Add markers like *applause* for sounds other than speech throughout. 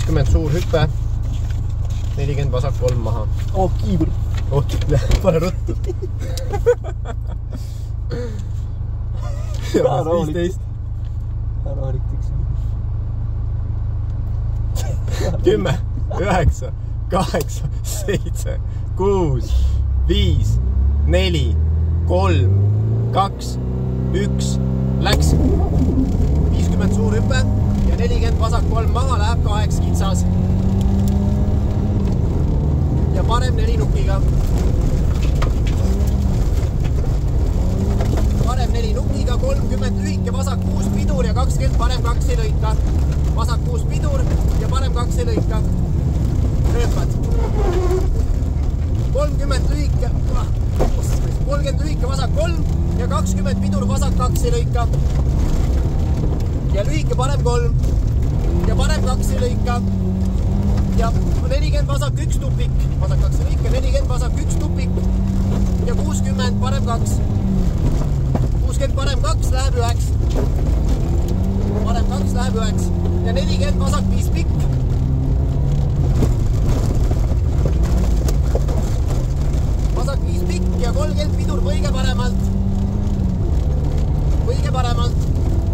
viiskümmend suur hüpe. nelikümmend vasak kolm maha. oh kiivr. oot, pane ruttu. viisteist. rahulik tiksub. *laughs* kümme, üheksa, kaheksa, seitse, kuus, viis, neli, kolm, kaks, üks, läks. viiskümmend suur hüpe nelikümmend vasak kolm maha, läheb kaheks kitsas. ja parem neli nukiga. parem neli nukiga, kolmkümmend lühike vasak kuus pidur ja kakskümmend parem kaks ei lõika. vasak kuus pidur ja parem kaks ei lõika. rööpad. kolmkümmend lühike, kolmkümmend lühike vasak kolm ja kakskümmend pidur vasak kaks ei lõika ja lühike parem kolm ja parem kaks ei lõika. ja nelikümmend vasak üks tupik, vasak kaks lõika, nelikümmend vasak üks tupik ja kuuskümmend parem kaks. kuuskümmend parem kaks läheb üheks. parem kaks läheb üheks ja nelikümmend vasak viis pikk. vasak viis pikk ja kolmkümmend pidur kõige paremalt. kõige paremalt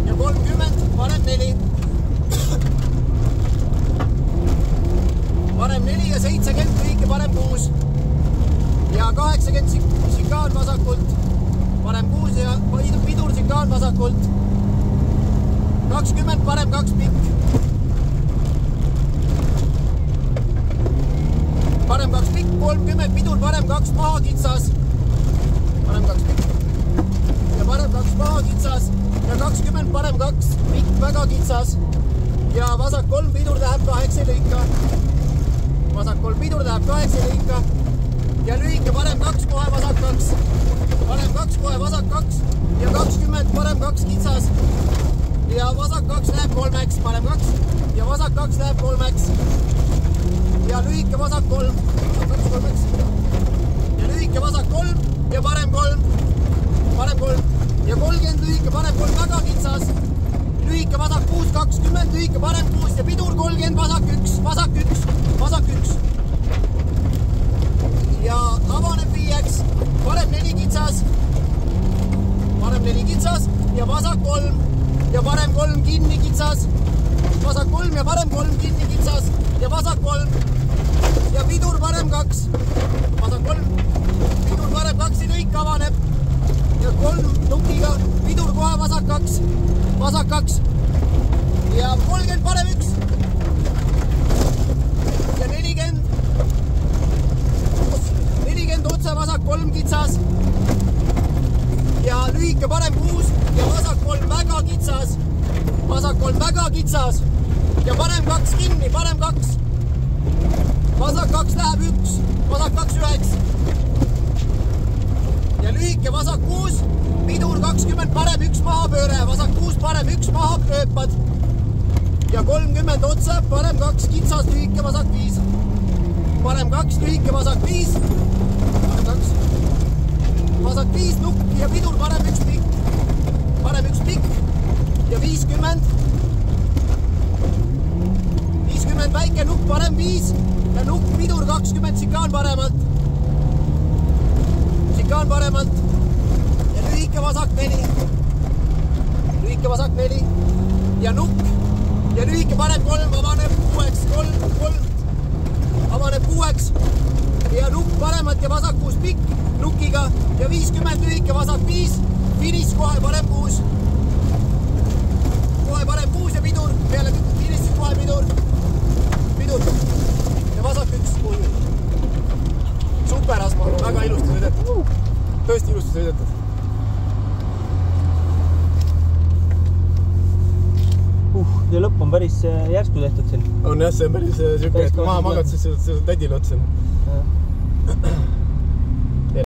ja kolmkümmend, parem neli. parem neli ja seitsekümmend lühike, parem kuus. ja kaheksakümmend sikaan vasakult, parem kuus ja pidur sikaan vasakult. kakskümmend, parem kaks pikk. parem kaks pikk, kolmkümmend pidur, parem kaks maha kitsas. parem kaks pikk ja parem kaks maha kitsas ja kakskümmend parem kaks, pikk väga kitsas. ja vasak kolm pidur läheb kaheksa lõika. Vasak kolm pidur läheb kaheksa lõika ja lühike parem kaks, kohe vasak kaks. parem kaks, kohe vasak kaks ja kakskümmend parem kaks kitsas. ja vasak kaks läheb kolmeks, parem kaks ja vasak kaks läheb kolmeks. ja lühike vasak kolm, kaks kolmeks ja lühike vasak kolm ja parem kolm, parem kolm ja kolmkümmend lühike parem kolm väga kitsas. Lühike vasak kuus, kakskümmend lühike parem kuus ja pidur kolmkümmend vasak üks, vasak üks, vasak üks. ja avaneb viieks, parem neli kitsas. parem neli kitsas ja vasak kolm ja parem kolm kinni kitsas. vasak kolm ja parem kolm kinni kitsas ja vasak kolm ja pidur parem kaks. vasak kolm, pidur parem kaks ja lõik avaneb ja kolm nukiga, pidur kohe vasak kaks, vasak kaks. Ja kolmkümmend parem üks. ja nelikümmend, nelikümmend otse vasak kolm kitsas. ja lühike parem kuus. Ja vasak kolm väga kitsas, vasak kolm väga kitsas. Ja parem kaks kinni, parem kaks. vasak kaks läheb üks, vasak kaks üheks ja lühike vasak kuus, pidur kakskümmend parem, üks mahapööre, vasak kuus parem, üks maha rööpad. ja kolmkümmend otse, parem kaks, kitsas, lühike, vasak viis. parem kaks, lühike, vasak viis. parem kaks, vasak viis, nukk ja pidur, parem üks pikk. parem üks pikk ja viiskümmend. viiskümmend väike nukk, parem viis ja nukk, pidur kakskümmend, sikaan paremalt sikaan paremalt. Ja lühike vasak neli. lühike vasak neli ja nukk. Ja lühike parem kolm avaneb kuueks, kolm, kolm. Avaneb kuueks. Ja nukk paremat ja vasak kuus pikk nukiga. Ja viiskümmend lühike vasak viis, finiš kohe parem kuus. kohe parem kuus ja pidur peale finišit kohe pidur, pidur ja vasak üks kuus super, Asmo, väga ilusti sõidetud. tõesti ilusti sõidetud. uh, ja lõpp on päris järsku tehtud siin. on jah, see on päris siuke, et maha magad, siis tädile otsa.